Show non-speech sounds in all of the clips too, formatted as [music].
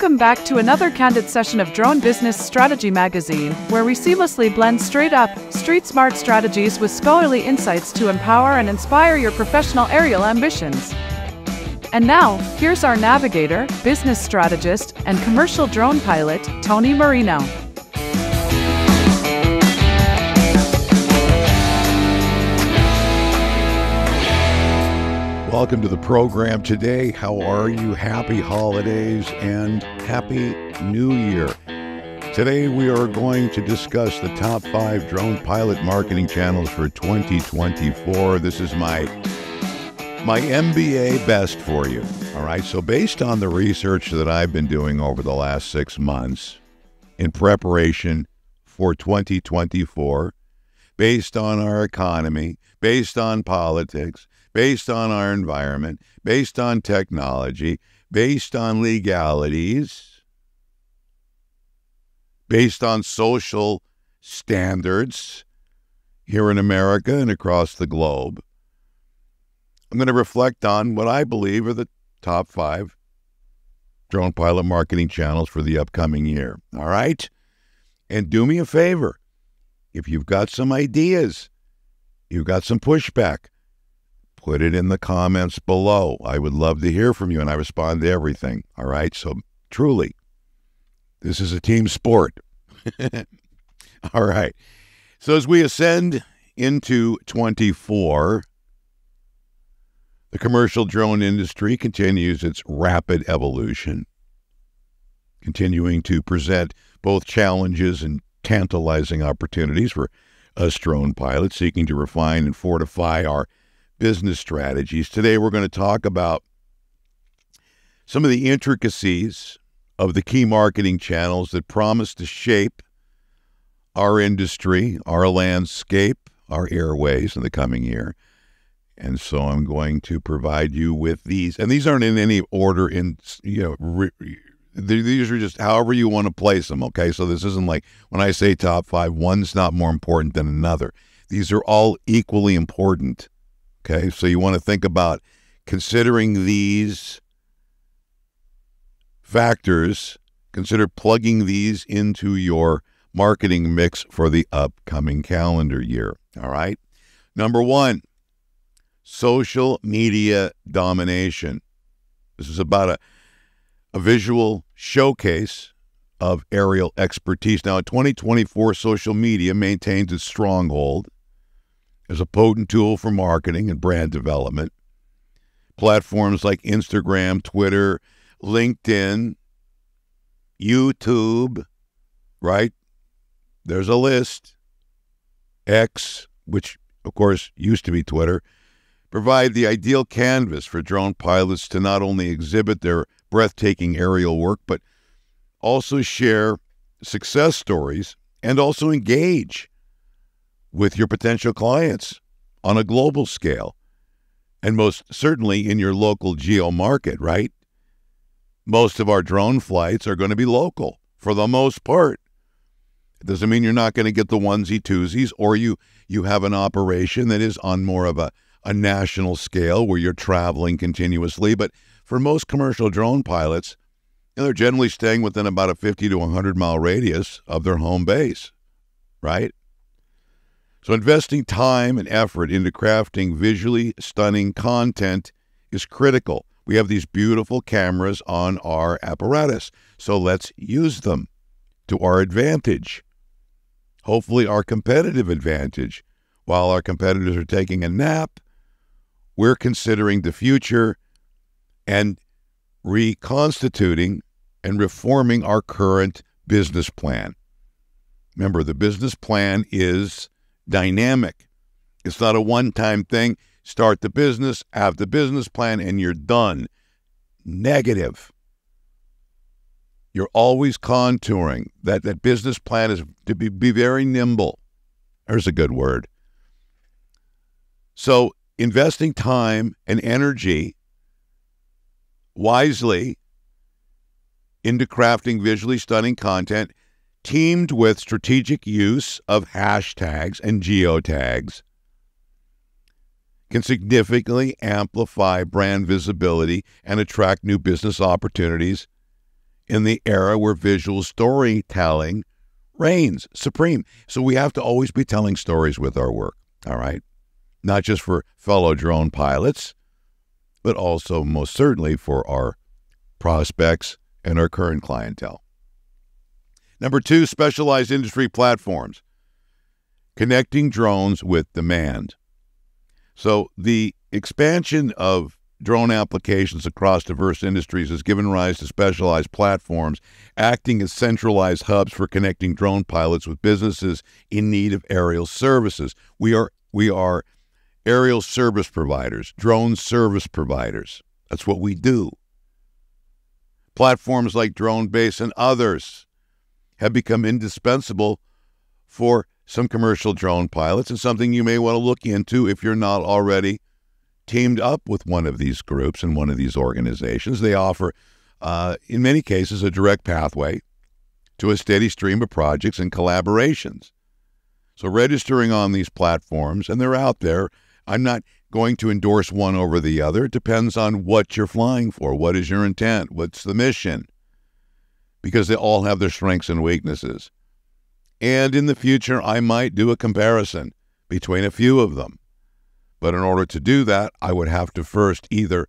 Welcome back to another candid session of Drone Business Strategy Magazine, where we seamlessly blend straight up, street smart strategies with scholarly insights to empower and inspire your professional aerial ambitions. And now, here's our navigator, business strategist, and commercial drone pilot, Tony Marino. Welcome to the program today. How are you? Happy holidays and happy new year. Today we are going to discuss the top five drone pilot marketing channels for 2024. This is my my MBA best for you. All right. So based on the research that I've been doing over the last six months in preparation for 2024, based on our economy, based on politics, based on our environment, based on technology, based on legalities, based on social standards here in America and across the globe. I'm going to reflect on what I believe are the top five drone pilot marketing channels for the upcoming year. All right? And do me a favor. If you've got some ideas, you've got some pushback, put it in the comments below. I would love to hear from you, and I respond to everything. All right. So, truly, this is a team sport. [laughs] All right. So, as we ascend into 24, the commercial drone industry continues its rapid evolution, continuing to present both challenges and tantalizing opportunities for us drone pilots seeking to refine and fortify our business strategies. Today, we're going to talk about some of the intricacies of the key marketing channels that promise to shape our industry, our landscape, our airways in the coming year. And so I'm going to provide you with these, and these aren't in any order. In you know, re, these are just however you want to place them. Okay, so this isn't like when I say top five, one's not more important than another. These are all equally important Okay, so you want to think about considering these factors, consider plugging these into your marketing mix for the upcoming calendar year. All right. Number one, social media domination. This is about a, a visual showcase of aerial expertise. Now, in 2024, social media maintains its stronghold as a potent tool for marketing and brand development. Platforms like Instagram, Twitter, LinkedIn, YouTube, right? There's a list. X, which of course used to be Twitter, provide the ideal canvas for drone pilots to not only exhibit their breathtaking aerial work, but also share success stories and also engage with your potential clients on a global scale and most certainly in your local geo market, right? Most of our drone flights are going to be local for the most part. It doesn't mean you're not going to get the onesie twosies or you you have an operation that is on more of a, a national scale where you're traveling continuously. But for most commercial drone pilots, you know, they're generally staying within about a 50 to 100 mile radius of their home base, right? So, investing time and effort into crafting visually stunning content is critical. We have these beautiful cameras on our apparatus, so let's use them to our advantage. Hopefully, our competitive advantage. While our competitors are taking a nap, we're considering the future and reconstituting and reforming our current business plan. Remember, the business plan is dynamic. It's not a one time thing. Start the business, have the business plan, and you're done. Negative. You're always contouring. That, that business plan is to be, be very nimble. There's a good word. So, investing time and energy wisely into crafting visually stunning content teamed with strategic use of hashtags and geotags, can significantly amplify brand visibility and attract new business opportunities in the era where visual storytelling reigns supreme. So we have to always be telling stories with our work, all right? Not just for fellow drone pilots, but also most certainly for our prospects and our current clientele. Number two, specialized industry platforms, connecting drones with demand. So the expansion of drone applications across diverse industries has given rise to specialized platforms acting as centralized hubs for connecting drone pilots with businesses in need of aerial services. We are we are aerial service providers, drone service providers. That's what we do. Platforms like DroneBase and others have become indispensable for some commercial drone pilots and something you may want to look into if you're not already teamed up with one of these groups and one of these organizations. They offer, uh, in many cases, a direct pathway to a steady stream of projects and collaborations. So, registering on these platforms, and they're out there, I'm not going to endorse one over the other. It depends on what you're flying for. What is your intent? What's the mission? Because they all have their strengths and weaknesses. And in the future, I might do a comparison between a few of them. But in order to do that, I would have to first either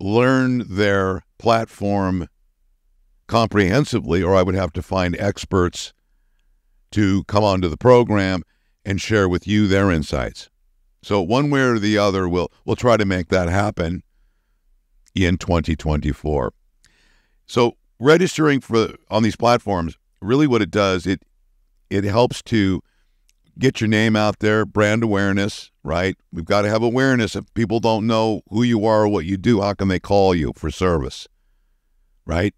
learn their platform comprehensively, or I would have to find experts to come onto the program and share with you their insights. So one way or the other, we'll we'll try to make that happen in 2024. So registering for on these platforms, really what it does, it it helps to get your name out there, brand awareness, right? We've got to have awareness. If people don't know who you are or what you do, how can they call you for service, right?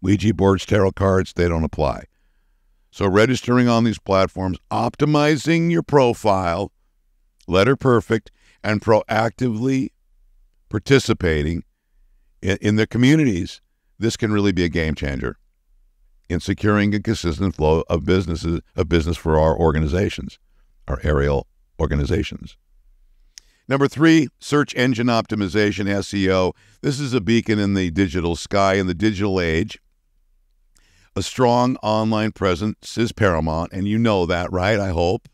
Ouija boards, tarot cards, they don't apply. So registering on these platforms, optimizing your profile, letter perfect, and proactively participating in, in the communities, this can really be a game changer in securing a consistent flow of businesses of business for our organizations, our aerial organizations. Number three, search engine optimization, SEO. This is a beacon in the digital sky in the digital age. A strong online presence is paramount, and you know that, right? I hope.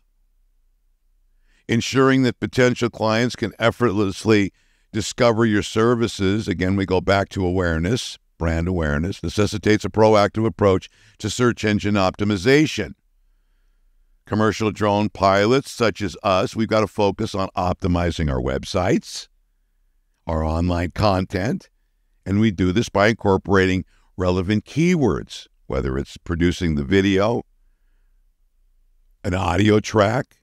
Ensuring that potential clients can effortlessly discover your services. Again, we go back to awareness brand awareness necessitates a proactive approach to search engine optimization. Commercial drone pilots, such as us, we've got to focus on optimizing our websites, our online content, and we do this by incorporating relevant keywords, whether it's producing the video, an audio track,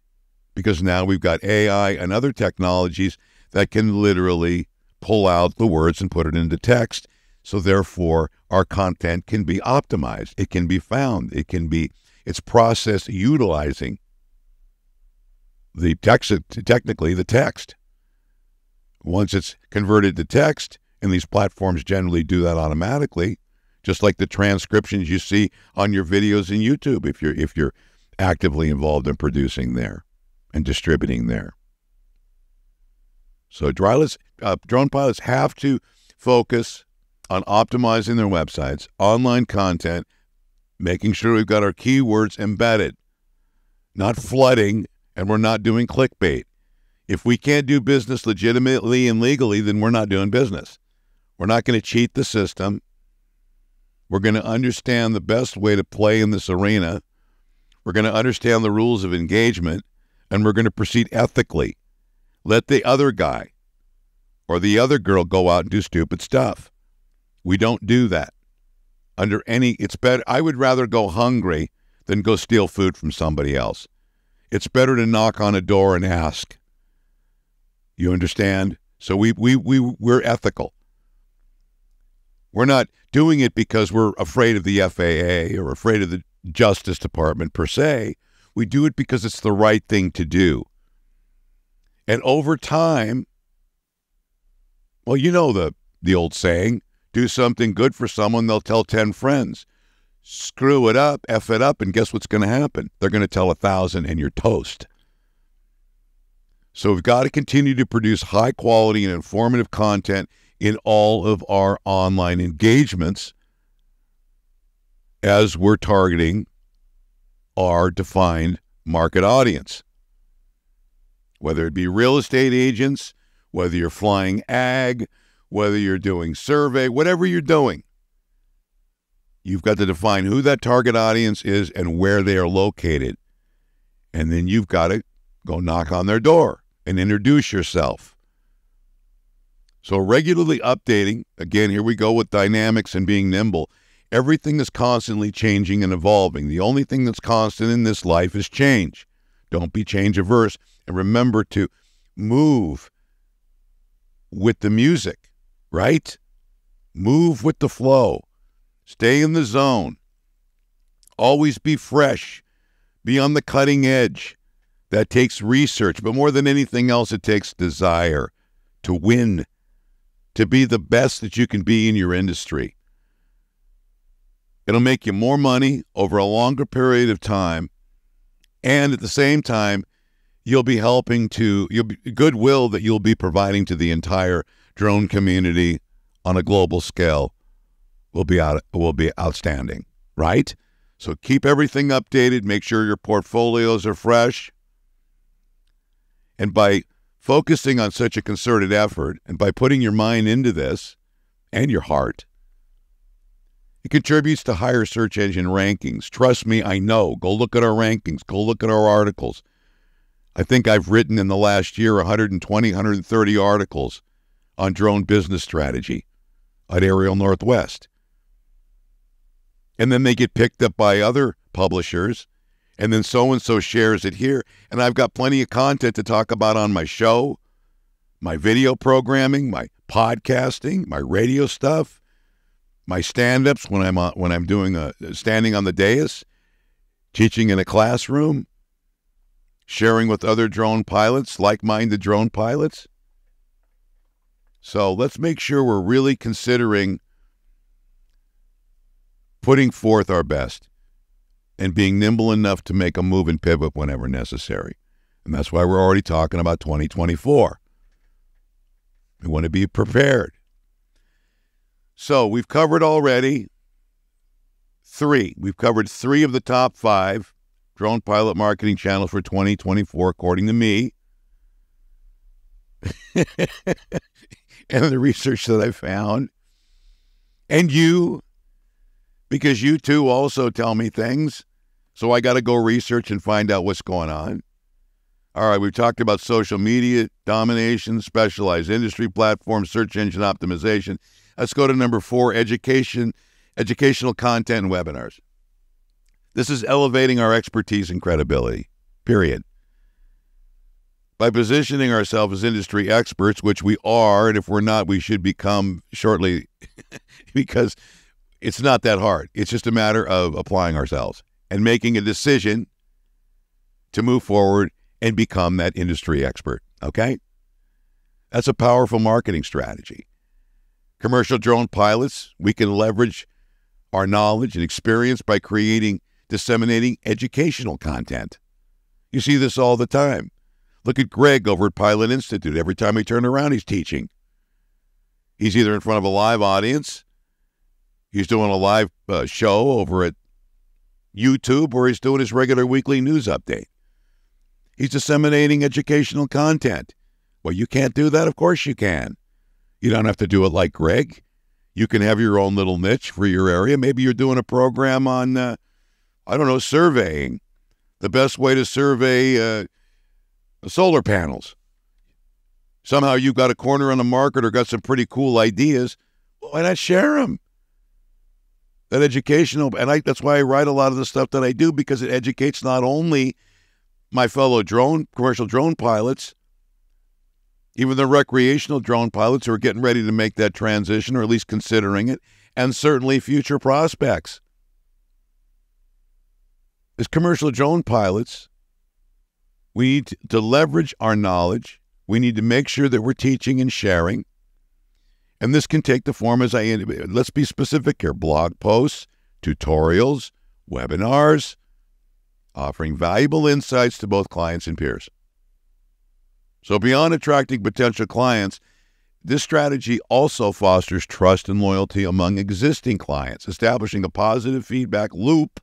because now we've got AI and other technologies that can literally pull out the words and put it into text so therefore, our content can be optimized. It can be found. It can be it's processed utilizing the text technically the text. Once it's converted to text, and these platforms generally do that automatically, just like the transcriptions you see on your videos in YouTube if you're if you're actively involved in producing there and distributing there. So uh, drone pilots have to focus on optimizing their websites, online content, making sure we've got our keywords embedded, not flooding, and we're not doing clickbait. If we can't do business legitimately and legally, then we're not doing business. We're not going to cheat the system. We're going to understand the best way to play in this arena. We're going to understand the rules of engagement, and we're going to proceed ethically. Let the other guy or the other girl go out and do stupid stuff. We don't do that. Under any, it's better. I would rather go hungry than go steal food from somebody else. It's better to knock on a door and ask. You understand? So we we we we're ethical. We're not doing it because we're afraid of the FAA or afraid of the Justice Department per se. We do it because it's the right thing to do. And over time, well, you know the the old saying, do something good for someone, they'll tell 10 friends. Screw it up, F it up, and guess what's going to happen? They're going to tell a thousand and you're toast. So we've got to continue to produce high quality and informative content in all of our online engagements as we're targeting our defined market audience. Whether it be real estate agents, whether you're flying ag, whether you're doing survey, whatever you're doing, you've got to define who that target audience is and where they are located. And then you've got to go knock on their door and introduce yourself. So, regularly updating, again, here we go with dynamics and being nimble. Everything is constantly changing and evolving. The only thing that's constant in this life is change. Don't be change averse. And remember to move with the music, right? Move with the flow. Stay in the zone. Always be fresh. Be on the cutting edge. That takes research, but more than anything else, it takes desire to win, to be the best that you can be in your industry. It'll make you more money over a longer period of time. And at the same time, you'll be helping to, you'll be goodwill that you'll be providing to the entire drone community on a global scale will be out, will be outstanding, right? So keep everything updated, make sure your portfolios are fresh. And by focusing on such a concerted effort and by putting your mind into this and your heart, it contributes to higher search engine rankings. Trust me, I know. Go look at our rankings, go look at our articles. I think I've written in the last year 120, 130 articles on drone business strategy at Aerial Northwest. And then they get picked up by other publishers and then so and so shares it here. And I've got plenty of content to talk about on my show, my video programming, my podcasting, my radio stuff, my stand-ups when I'm when I'm doing a standing on the dais, teaching in a classroom, sharing with other drone pilots, like-minded drone pilots. So let's make sure we're really considering putting forth our best and being nimble enough to make a move and pivot whenever necessary. And that's why we're already talking about 2024. We want to be prepared. So we've covered already three. We've covered three of the top five drone pilot marketing channels for 2024, according to me. [laughs] and the research that I found. And you, because you too also tell me things so I got to go research and find out what's going on. All right, we've talked about social media domination, specialized industry platforms, search engine optimization. Let's go to number four education, educational content and webinars. This is elevating our expertise and credibility, period. By positioning ourselves as industry experts, which we are, and if we're not, we should become shortly [laughs] because it's not that hard. It's just a matter of applying ourselves and making a decision to move forward and become that industry expert. Okay? That's a powerful marketing strategy. Commercial drone pilots, we can leverage our knowledge and experience by creating, disseminating educational content. You see this all the time. Look at Greg over at Pilot Institute. Every time he turns around, he's teaching. He's either in front of a live audience, he's doing a live uh, show over at YouTube where he's doing his regular weekly news update. He's disseminating educational content. Well, you can't do that? Of course you can. You don't have to do it like Greg. You can have your own little niche for your area. Maybe you're doing a program on, uh, I don't know, surveying. The best way to survey uh, solar panels. Somehow you've got a corner on the market or got some pretty cool ideas. Why not share them? that educational and I, that's why I write a lot of the stuff that I do because it educates not only my fellow drone commercial drone pilots even the recreational drone pilots who are getting ready to make that transition or at least considering it and certainly future prospects as commercial drone pilots we need to leverage our knowledge we need to make sure that we're teaching and sharing and this can take the form as I, let's be specific here blog posts, tutorials, webinars, offering valuable insights to both clients and peers. So, beyond attracting potential clients, This strategy also fosters trust and loyalty among existing clients, establishing a positive feedback loop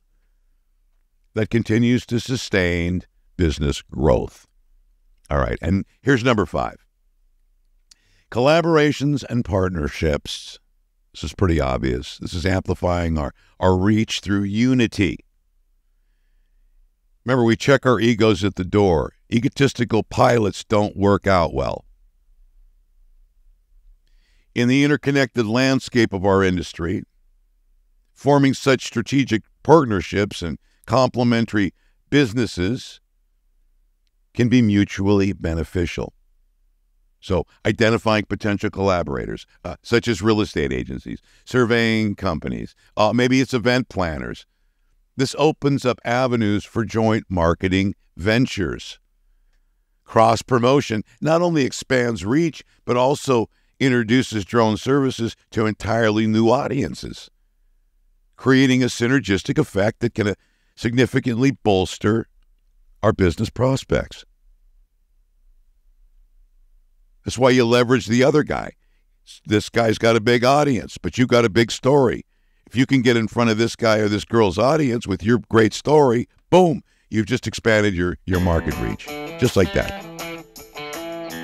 that continues to sustain business growth. All right, and here's number five collaborations and partnerships. This is pretty obvious. This is amplifying our, our reach through unity. Remember, we check our egos at the door. Egotistical pilots don't work out well. In the interconnected landscape of our industry, forming such strategic partnerships and complementary businesses can be mutually beneficial. So, identifying potential collaborators, uh, such as real estate agencies, surveying companies, uh, maybe it's event planners. This opens up avenues for joint marketing ventures. Cross promotion not only expands reach, but also introduces drone services to entirely new audiences, creating a synergistic effect that can uh, significantly bolster our business prospects. That's why you leverage the other guy. This guy's got a big audience, but you got a big story. If you can get in front of this guy or this girl's audience with your great story, boom, you've just expanded your, your market reach. Just like that.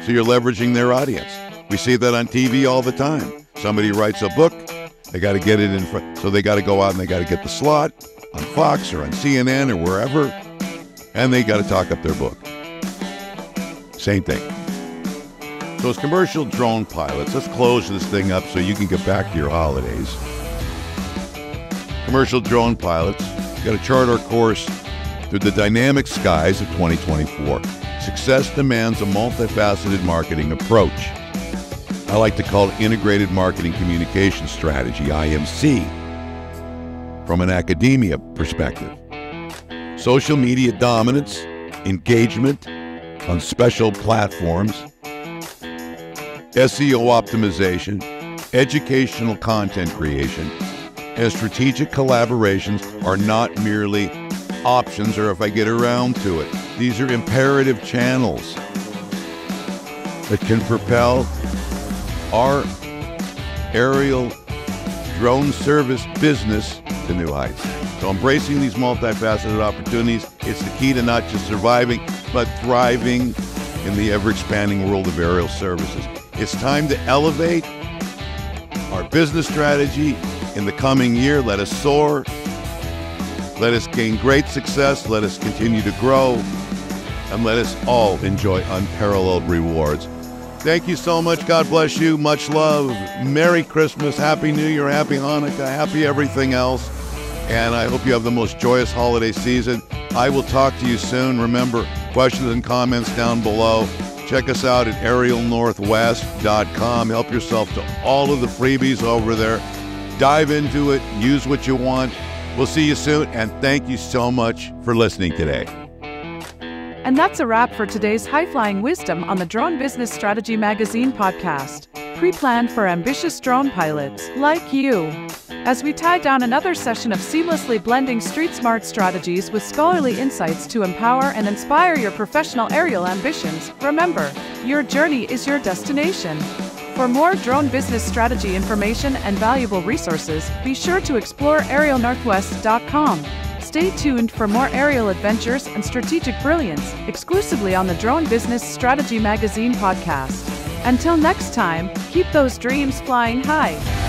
So you're leveraging their audience. We see that on TV all the time. Somebody writes a book, they got to get it in front. So they got to go out and they got to get the slot on Fox or on CNN or wherever, and they got to talk up their book. Same thing. So as commercial drone pilots, let's close this thing up so you can get back to your holidays. Commercial drone pilots, got to chart our course through the dynamic skies of 2024. Success demands a multifaceted marketing approach. I like to call it integrated marketing communication strategy, IMC, from an academia perspective. Social media dominance, engagement on special platforms, SEO optimization, educational content creation, and strategic collaborations are not merely options or if I get around to it. These are imperative channels that can propel our aerial drone service business to new heights. So embracing these multifaceted opportunities, it's the key to not just surviving, but thriving in the ever-expanding world of aerial services. It's time to elevate our business strategy in the coming year. Let us soar. Let us gain great success. Let us continue to grow. And let us all enjoy unparalleled rewards. Thank you so much. God bless you. Much love. Merry Christmas. Happy New Year. Happy Hanukkah. Happy everything else. And I hope you have the most joyous holiday season. I will talk to you soon. Remember, questions and comments down below. Check us out at aerialnorthwest.com. Help yourself to all of the freebies over there. Dive into it, use what you want. We'll see you soon, and thank you so much for listening today. And that's a wrap for today's high flying wisdom on the Drone Business Strategy Magazine podcast, pre planned for ambitious drone pilots like you. As we tie down another session of seamlessly blending street smart strategies with scholarly insights to empower and inspire your professional aerial ambitions, remember, your journey is your destination. For more drone business strategy information and valuable resources, be sure to explore aerialnorthwest.com. Stay tuned for more aerial adventures and strategic brilliance exclusively on the Drone Business Strategy Magazine podcast. Until next time, keep those dreams flying high.